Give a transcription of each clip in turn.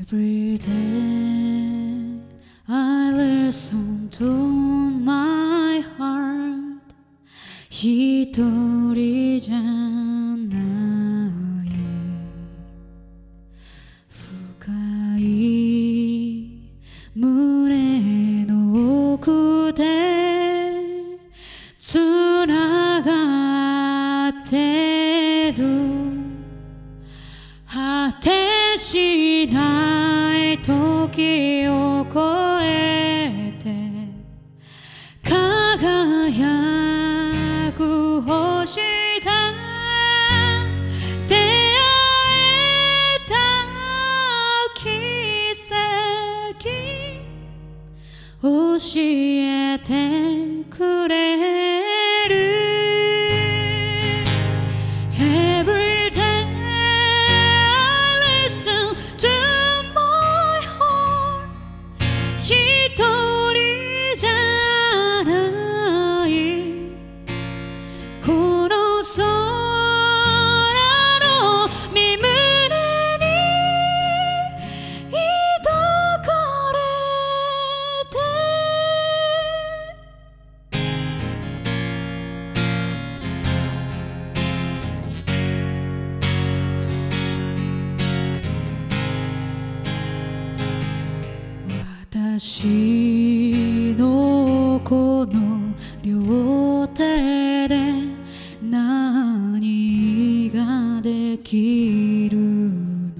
Every day I listen to my heart 희돌이잖아요 후가이 문에 놓고 대 ない時を越えて輝く星が出会えた奇跡教えてくれ私のこの両手で何ができるの？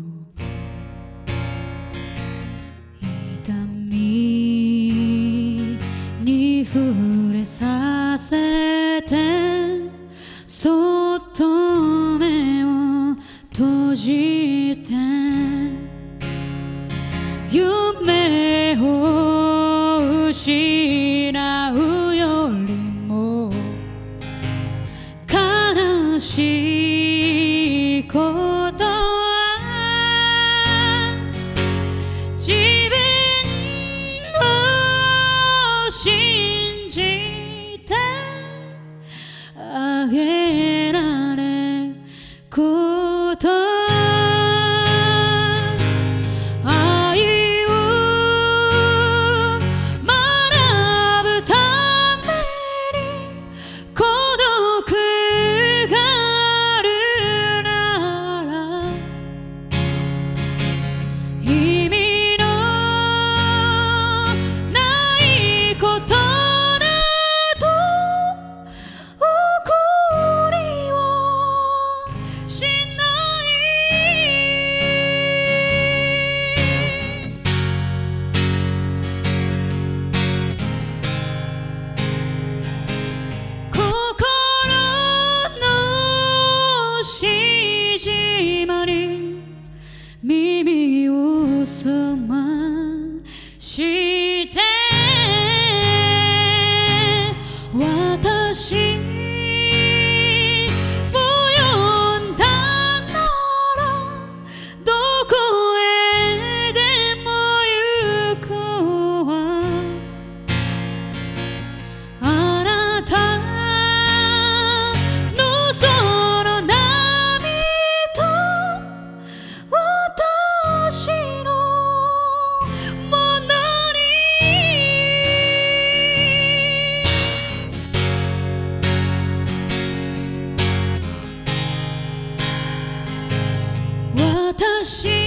痛みに触れさせてそっと目を閉じて夢ほしい。す she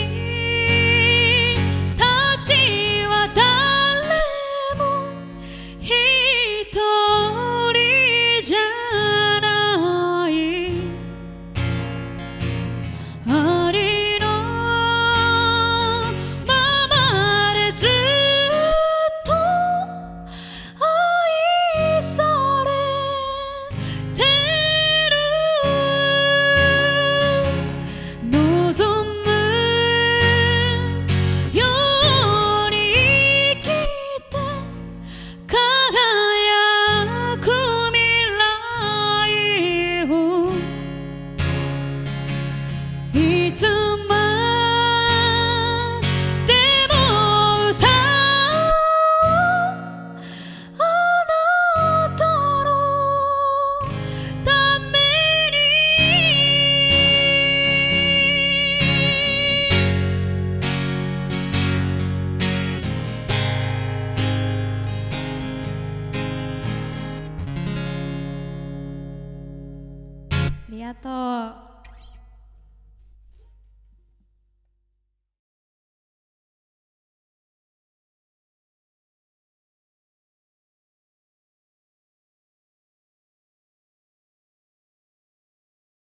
ありがとう。